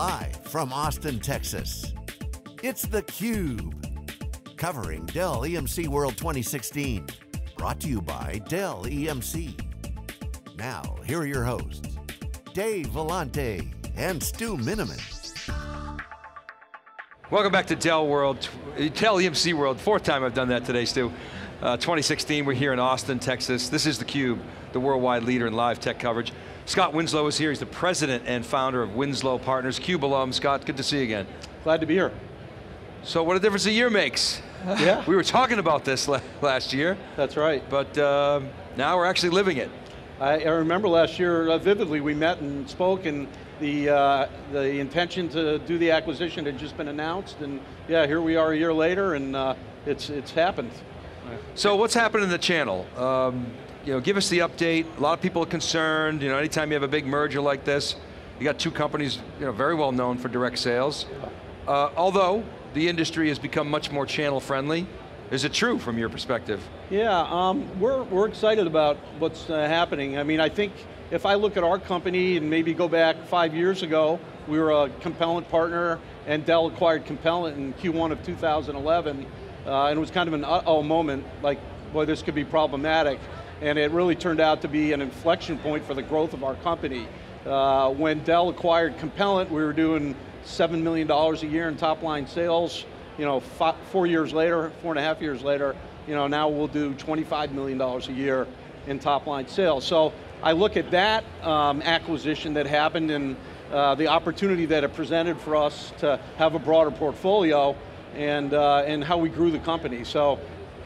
Live from Austin, Texas. It's theCUBE. Covering Dell EMC World 2016. Brought to you by Dell EMC. Now, here are your hosts, Dave Vellante and Stu Miniman. Welcome back to Dell World, Dell EMC World. Fourth time I've done that today, Stu. Uh, 2016, we're here in Austin, Texas. This is theCUBE, the worldwide leader in live tech coverage. Scott Winslow is here, he's the president and founder of Winslow Partners, CUBE alum. Scott, good to see you again. Glad to be here. So what a difference a year makes. Yeah. we were talking about this last year. That's right. But uh, now we're actually living it. I, I remember last year uh, vividly, we met and spoke and the, uh, the intention to do the acquisition had just been announced and yeah, here we are a year later and uh, it's, it's happened. So what's happened in the channel? Um, you know, give us the update. A lot of people are concerned. You know, anytime you have a big merger like this, you got two companies, you know, very well known for direct sales. Uh, although the industry has become much more channel friendly. Is it true from your perspective? Yeah, um, we're, we're excited about what's uh, happening. I mean, I think if I look at our company and maybe go back five years ago, we were a Compellent partner and Dell acquired Compellent in Q1 of 2011. Uh, and it was kind of an uh-oh moment, like, boy, this could be problematic. And it really turned out to be an inflection point for the growth of our company. Uh, when Dell acquired Compellent, we were doing $7 million a year in top line sales. You know, four years later, four and a half years later, you know, now we'll do $25 million a year in top line sales. So I look at that um, acquisition that happened and uh, the opportunity that it presented for us to have a broader portfolio and, uh, and how we grew the company. So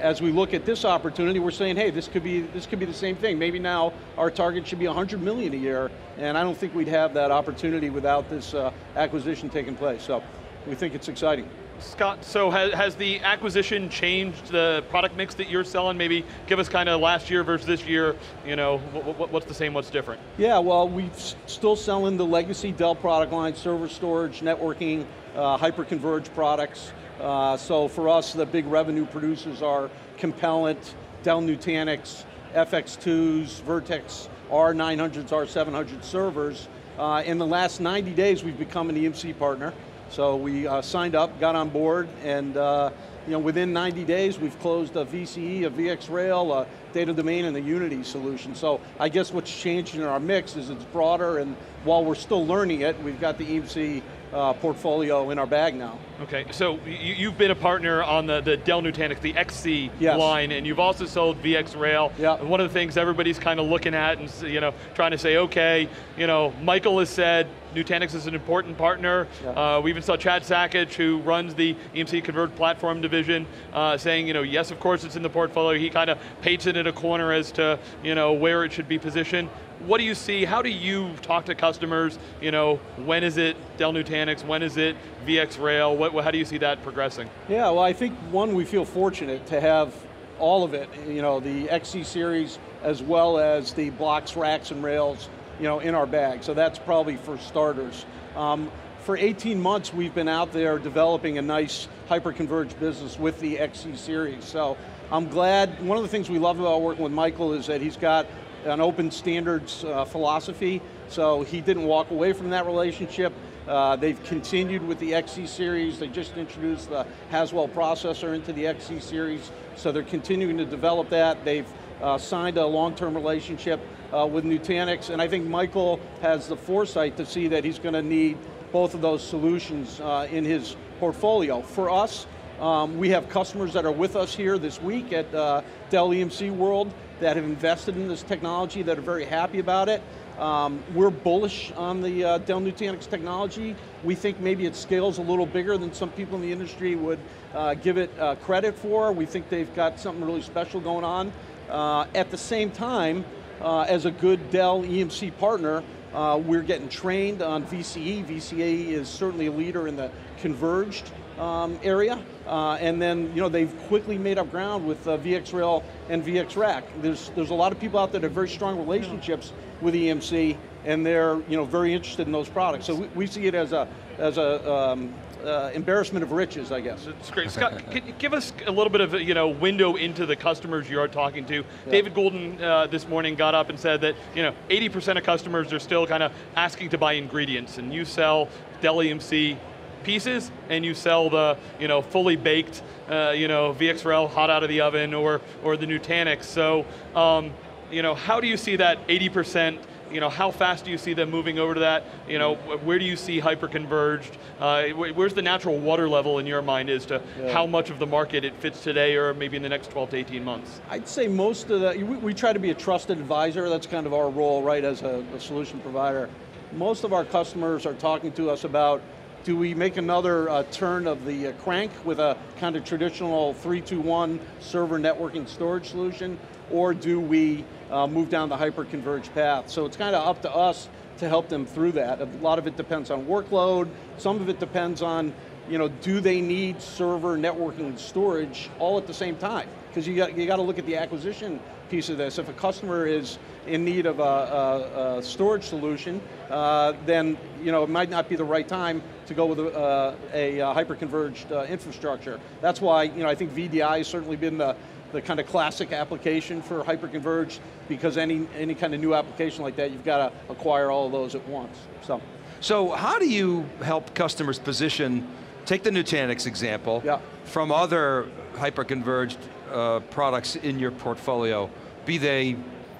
as we look at this opportunity, we're saying, hey, this could be this could be the same thing. Maybe now our target should be 100 million a year, and I don't think we'd have that opportunity without this uh, acquisition taking place. So we think it's exciting. Scott, so has, has, the acquisition changed the product mix that you're selling? Maybe give us kind of last year versus this year, you know, what, what's the same, what's different? Yeah, well, we're still selling the legacy Dell product line, server storage, networking, uh, hyper-converged products. Uh, so for us, the big revenue producers are Compellent, Dell Nutanix, FX2s, VRTX R900s, R700 servers. Uh, in the last 90 days, we've become an EMC partner. So we uh, signed up, got on board, and uh, you know, within 90 days, we've closed a VCE, a VxRail, a data domain, and a Unity solution. So I guess what's changed in our mix is it's broader, and while we're still learning it, we've got the EMC uh, portfolio in our bag now. Okay, so you, have been a partner on the, the Dell Nutanix, the XC yes. line, and you've also sold VxRail. Yeah. And one of the things everybody's kind of looking at and you know, trying to say, okay, you know, Michael has said Nutanix is an important partner. Yeah. Uh, we even saw Chad Sakac, who runs the EMC Converged Platform division, uh, saying, you know, yes, of course it's in the portfolio. He kind of paints it in a corner as to, you know, where it should be positioned what do you see, how do you talk to customers, you know, when is it Dell Nutanix, when is it VxRail, what, how do you see that progressing? Yeah, well I think one, we feel fortunate to have all of it, you know, the XC series as well as the blocks, racks, and rails, you know, in our bag. So that's probably for starters. Um, for 18 months, we've been out there developing a nice hyper-converged business with the XC series. So I'm glad, one of the things we love about working with Michael is that he's got an open standards uh, philosophy, so he didn't walk away from that relationship. Uh, they've continued with the XC series. They just introduced the Haswell processor into the XC series, so they're continuing to develop that. They've uh, signed a long-term relationship uh, with Nutanix, and I think Michael has the foresight to see that he's going to need both of those solutions uh, in his portfolio. For us, um, we have customers that are with us here this week at uh, Dell EMC World that have invested in this technology that are very happy about it. Um, we're bullish on the uh, Dell Nutanix technology. We think maybe it scales a little bigger than some people in the industry would uh, give it uh, credit for. We think they've got something really special going on. Uh, at the same time, uh, as a good Dell EMC partner, uh, we're getting trained on VCE. VCE is certainly a leader in the converged um, area. Uh, and then, you know, they've quickly made up ground with uh, VxRail and VxRack. There's, there's a lot of people out there that have very strong relationships with EMC, and they're you know very interested in those products. So we, we see it as a as a um, uh, embarrassment of riches, I guess. It's great. Scott, give us a little bit of a you know, window into the customers you are talking to? Yeah. David Goulden uh, this morning got up and said that you know, 80% of customers are still kind of asking to buy ingredients, and you sell Dell EMC pieces and you sell the you know, fully baked uh, you know, VxRail hot out of the oven or, or the Nutanix. So um, you know, how do you see that 80% you know, how fast do you see them moving over to that? You know, where do you see hyperconverged? Uh, where's the natural water level in your mind as to yeah. how much of the market it fits today or maybe in the next 12 to 18 months? I'd say most of the, we, we try to be a trusted advisor, that's kind of our role, right, as a, a solution provider. Most of our customers are talking to us about do we make another uh, turn of the uh, crank with a kind of traditional 321 server networking storage solution, or do we uh, move down the hyper-converged path. So it's kind of up to us to help them through that. A lot of it depends on workload, some of it depends on, you know, do they need server, networking, storage all at the same time? Because you got, you got to look at the acquisition piece of this. If a customer is in need of a, a, a storage solution, uh, then you know, it might not be the right time to go with a, uh, a, a hyper-converged uh, infrastructure. That's why you know, I think VDI has certainly been the, the kind of classic application for hyperconverged because any, any kind of new application like that, you've got to acquire all of those at once, so. So how do you help customers position, take the Nutanix example, yeah. from other hyperconverged uh, products in your portfolio, be they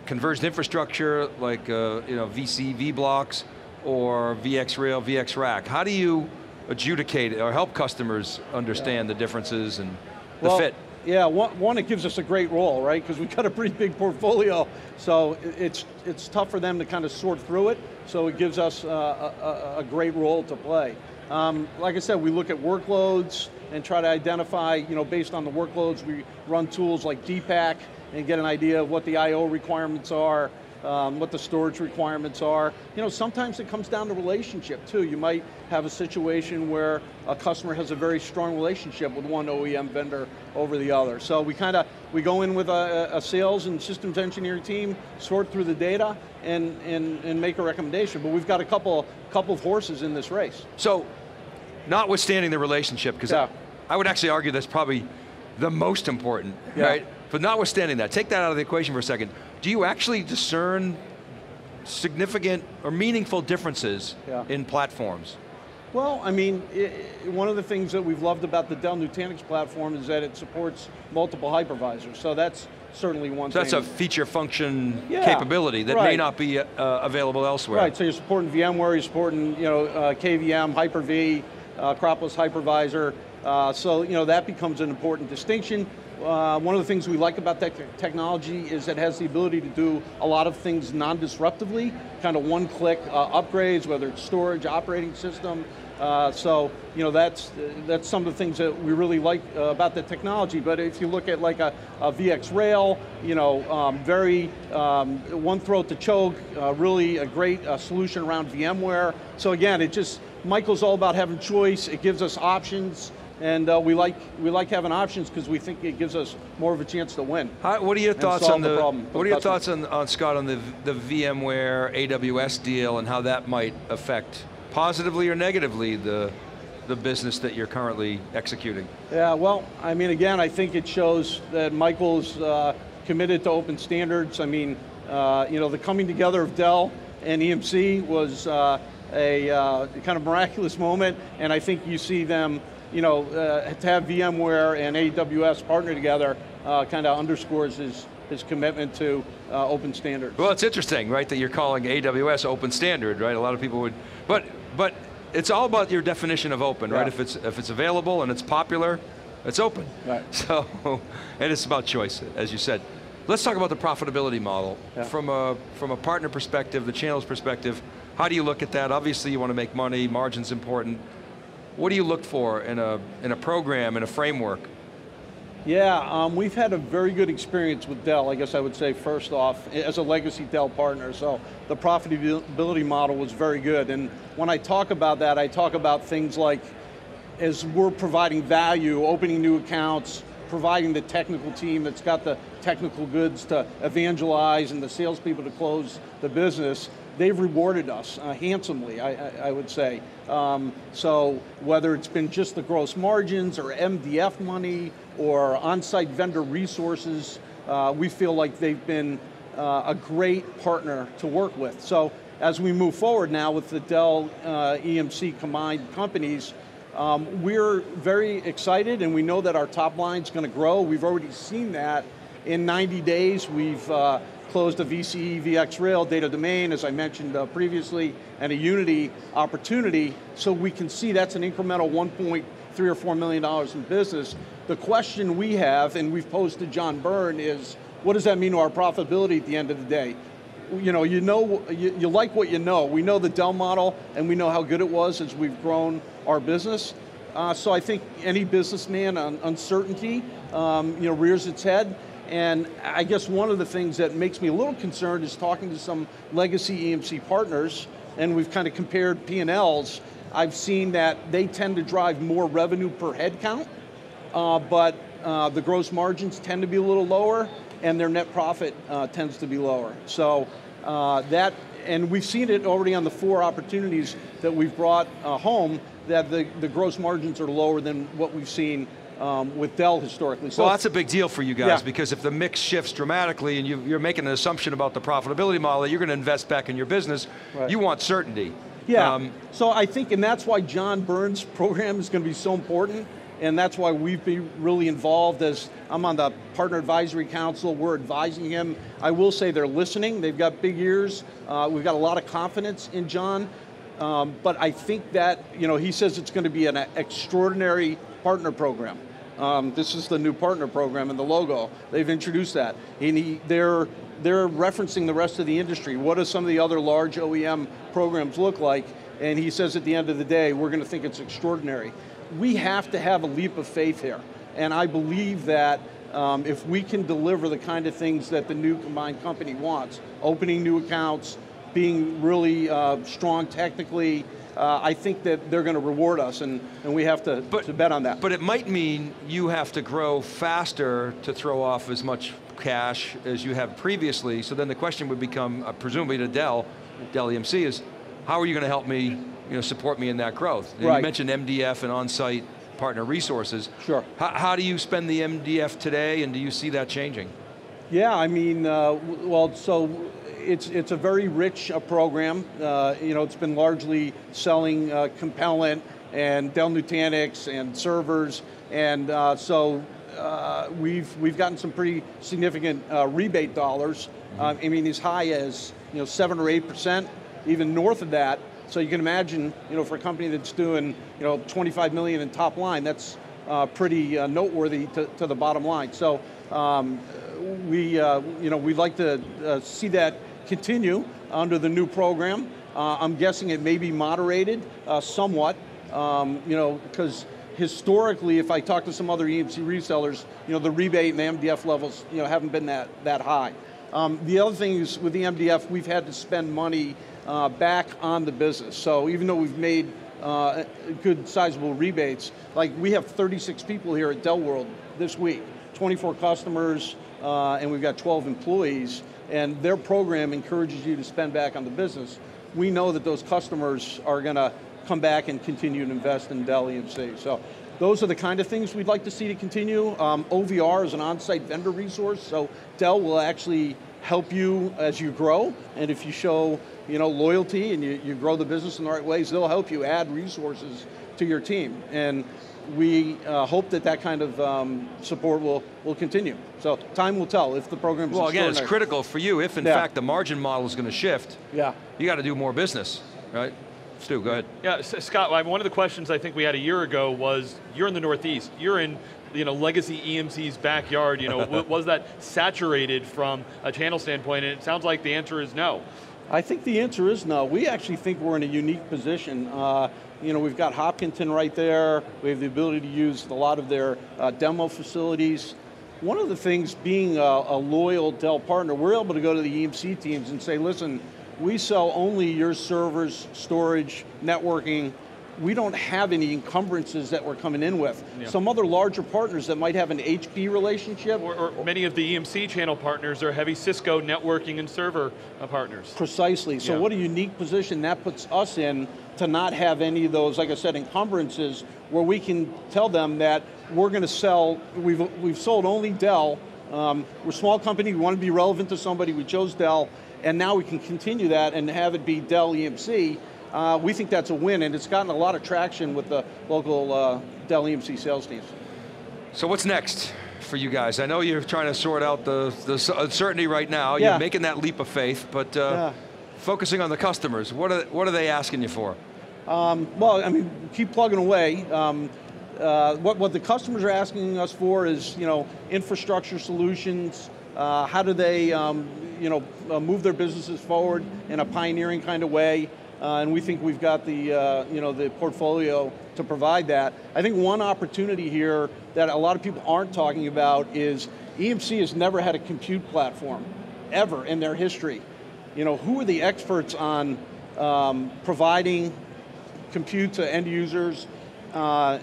converged infrastructure like uh, you know, VC, vBlocks, or VxRail, VxRack. How do you adjudicate or help customers understand yeah. the differences and the well, fit? Yeah, one, one, it gives us a great role, right? Because we've got a pretty big portfolio, so it's, it's tough for them to kind of sort through it, so it gives us uh, a, a, great role to play. Um, like I said, we look at workloads and try to identify, you know, based on the workloads, we run tools like DPACK and get an idea of what the I.O. requirements are, um, what the storage requirements are. You know, sometimes it comes down to relationship too. You might have a situation where a customer has a very strong relationship with one OEM vendor over the other. So we kind of, we go in with a, a, sales and systems engineering team, sort through the data, and, and, and make a recommendation. But we've got a couple, couple of horses in this race. So, notwithstanding the relationship, because yeah. I, I would actually argue that's probably the most important, yeah. right? But notwithstanding that, take that out of the equation for a second do you actually discern significant or meaningful differences yeah. in platforms? Well, I mean, it, one of the things that we've loved about the Dell Nutanix platform is that it supports multiple hypervisors. So that's certainly one so thing. That's a feature function yeah, capability that right. may not be uh, available elsewhere. Right, so you're supporting VMware, you're supporting you know, uh, KVM, Hyper-V, uh, Acropolis Hypervisor. Uh, so you know, that becomes an important distinction. Uh, one of the things we like about that technology is it has the ability to do a lot of things non-disruptively, kind of one-click uh, upgrades, whether it's storage, operating system. Uh, so, you know, that's, that's some of the things that we really like uh, about the technology. But if you look at like a, a VxRail, you know, um, very um, one throat to choke, uh, really a great uh, solution around VMware. So again, it just, Michael's all about having choice. It gives us options and uh, we like we like having options because we think it gives us more of a chance to win. How, what are your thoughts on the, the What are your thoughts on, on Scott on the the VMware AWS deal and how that might affect positively or negatively the the business that you're currently executing? Yeah, well, I mean, again, I think it shows that Michael's uh, committed to open standards. I mean, uh, you know, the coming together of Dell and EMC was uh, a uh, kind of miraculous moment, and I think you see them you know, uh, to have VMware and AWS partner together uh, kind of underscores his, his commitment to uh, open standards. Well, it's interesting, right, that you're calling AWS open standard, right? A lot of people would, but, but it's all about your definition of open, yeah. right? If it's, if it's available and it's popular, it's open. Right. So, and it's about choice, as you said. Let's talk about the profitability model. Yeah. From, a, from a partner perspective, the channel's perspective, how do you look at that? Obviously you want to make money, margin's important. What do you look for in a, in a program, in a framework? Yeah, um, we've had a very good experience with Dell, I guess I would say first off, as a legacy Dell partner, so the profitability model was very good. And when I talk about that, I talk about things like, as we're providing value, opening new accounts, providing the technical team that's got the technical goods to evangelize and the salespeople to close the business, they've rewarded us uh, handsomely, I, I, I, would say. Um, so whether it's been just the gross margins or MDF money or on-site vendor resources, uh, we feel like they've been uh, a great partner to work with. So as we move forward now with the Dell uh, EMC combined companies, um, we're very excited and we know that our top line is going to grow. We've already seen that in 90 days. We've uh, closed a VCE VxRail data domain, as I mentioned uh, previously, and a Unity opportunity, so we can see that's an incremental 1.3 or $4 million in business. The question we have, and we've posed to John Byrne, is what does that mean to our profitability at the end of the day? You know, you know, you, you like what you know. We know the Dell model, and we know how good it was as we've grown our business. Uh, so I think any businessman on uncertainty, um, you know, rears its head. And I guess one of the things that makes me a little concerned is talking to some legacy EMC partners, and we've kind of compared P&Ls. I've seen that they tend to drive more revenue per head count, uh, but uh, the gross margins tend to be a little lower, and their net profit uh, tends to be lower. So uh, that, and we've seen it already on the four opportunities that we've brought uh, home, that the, the gross margins are lower than what we've seen um, with Dell historically. So well, that's a big deal for you guys yeah. because if the mix shifts dramatically and you, are making an assumption about the profitability model that you're going to invest back in your business, right. you want certainty. Yeah, um, so I think, and that's why John Byrne's program is going to be so important, and that's why we've been really involved as, I'm on the Partner Advisory Council, we're advising him. I will say they're listening, they've got big ears, uh, we've got a lot of confidence in John, um, but I think that, you know, he says it's going to be an extraordinary partner program. Um, this is the new partner program and the logo. They've introduced that. And he, they're, they're referencing the rest of the industry. What do some of the other large OEM programs look like? And he says at the end of the day, we're going to think it's extraordinary. We have to have a leap of faith here. And I believe that um, if we can deliver the kind of things that the new combined company wants, opening new accounts, being really uh, strong technically, uh, I think that they're going to reward us, and, and we have to, but, to bet on that. But it might mean you have to grow faster to throw off as much cash as you have previously, so then the question would become, uh, presumably to Dell, Dell EMC is, how are you going to help me, you know, support me in that growth? Right. You mentioned MDF and on-site partner resources. Sure. How, how, do you spend the MDF today, and do you see that changing? Yeah, I mean, uh, well, so it's, it's a very rich uh, program. Uh, you know, it's been largely selling uh, Compellent and Dell Nutanix and servers, and uh, so uh, we've we've gotten some pretty significant uh, rebate dollars. Mm-hmm. I mean, as high as you know seven or eight percent, even north of that. So you can imagine, you know, for a company that's doing you know 25 million in top line, that's pretty noteworthy to, to, the bottom line. So. Um, we, you know, we'd like to see that continue under the new program. Uh, I'm guessing it may be moderated uh, somewhat, um, you know, because historically, if I talk to some other EMC resellers, you know, the rebate and the MDF levels, you know, haven't been that, that high. Um, the other thing is with the MDF, we've had to spend money uh, back on the business. So even though we've made uh, good sizable rebates, like we have 36 people here at Dell World this week, 24 customers, uh, and we've got 12 employees and their program encourages you to spend back on the business, we know that those customers are going to come back and continue to invest in Dell EMC. So those are the kind of things we'd like to see to continue. Um, OVR is an on-site vendor resource, so Dell will actually help you as you grow, and if you show you know, loyalty and you, you grow the business in the right ways, they'll help you add resources to your team. And we uh, hope that that kind of um, support will, will continue. So time will tell if the program is Well again, it's critical for you if in yeah. fact the margin model is going to shift. Yeah. You got to do more business, right? Stu, go ahead. Yeah, Scott, one of the questions I think we had a year ago was, you're in the Northeast, you're in you know, legacy EMC's backyard, you know, was that saturated from a channel standpoint? And it sounds like the answer is no. I think the answer is no. We actually think we're in a unique position. Uh, you know, we've got Hopkinton right there. We have the ability to use a lot of their uh, demo facilities. One of the things being a, a, loyal Dell partner, we're able to go to the EMC teams and say, listen, we sell only your servers, storage, networking. We don't have any encumbrances that we're coming in with. Yeah. Some other larger partners that might have an HP relationship, Or, or many of the EMC channel partners are heavy Cisco networking and server uh, partners. Precisely. So Yeah. what a unique position that puts us in to not have any of those, like I said, encumbrances where we can tell them that we're going to sell, we've, we've sold only Dell. Um, we're a small company, we want to be relevant to somebody, we chose Dell, and now we can continue that and have it be Dell EMC. Uh, we think that's a win, and it's gotten a lot of traction with the local uh, Dell EMC sales teams. So what's next for you guys? I know you're trying to sort out the, the uncertainty right now. Yeah. You're making that leap of faith, but uh, Yeah. focusing on the customers, what are, what are they asking you for? Well, I mean, keep plugging away. Um, uh, what, what the customers are asking us for is, you know, infrastructure solutions. Uh, how do they, um, you know, uh, move their businesses forward in a pioneering kind of way? Uh, and we think we've got the, uh, you know, the portfolio to provide that. I think one opportunity here that a lot of people aren't talking about is EMC has never had a compute platform, ever in their history. You know, who are the experts on um, providing compute to end users. Uh,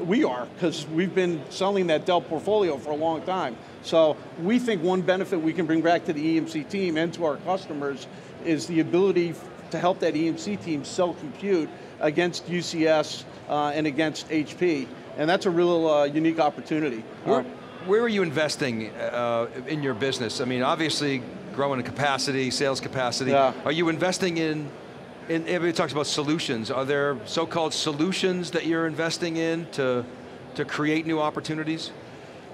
we are, because we've been selling that Dell portfolio for a long time. So we think one benefit we can bring back to the EMC team and to our customers is the ability to help that EMC team sell compute against UCS uh, and against HP. And that's a real uh, unique opportunity. Where, where are you investing uh, in your business? I mean, obviously growing capacity, sales capacity. Yeah. Are you investing in, in, everybody talks about solutions. Are there so-called solutions that you're investing in to, to create new opportunities?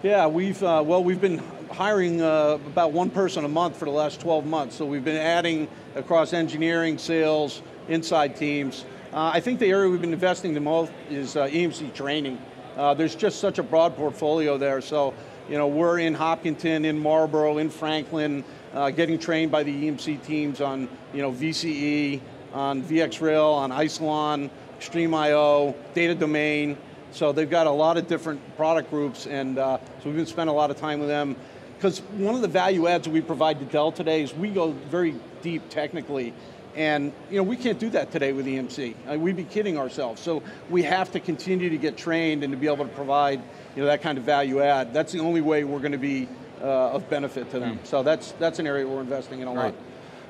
Yeah, we've, uh, well, we've been hiring uh, about one person a month for the last 12 months. So we've been adding across engineering, sales, inside teams. Uh, I think the area we've been investing the most is uh, EMC training. Uh, there's just such a broad portfolio there. So, you know, we're in Hopkinton, in Marlborough, in Franklin, uh, getting trained by the EMC teams on, you know, VCE, on VxRail, on Isilon, XtremIO, Data Domain. So they've got a lot of different product groups, and uh, so we've been spending a lot of time with them. Because one of the value adds we provide to Dell today is we go very deep technically, and you know we can't do that today with EMC. Uh, we'd be kidding ourselves. So we have to continue to get trained and to be able to provide you know that kind of value add. That's the only way we're going to be uh, of benefit to them. So that's that's an area we're investing in a lot.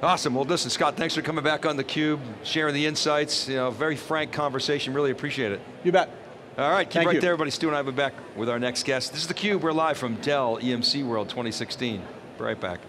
Awesome. Well, listen, Scott, thanks for coming back on theCUBE, sharing the insights. You know, very frank conversation. Really appreciate it. You bet. All right, keep Thank right you. there, everybody. Stu and I will be back with our next guest. This is theCUBE. We're live from Dell EMC World 2016. Be right back.